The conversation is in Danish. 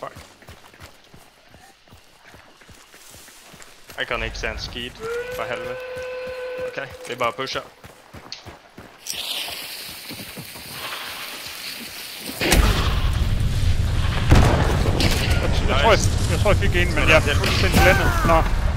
Fuck. Jeg kan ikke se en skid, for helvede. Okay, vi bare pusher. pushe. Jeg, nice. tror, jeg, jeg tror, jeg fik en, men jeg er fuldstændig landet. Nå.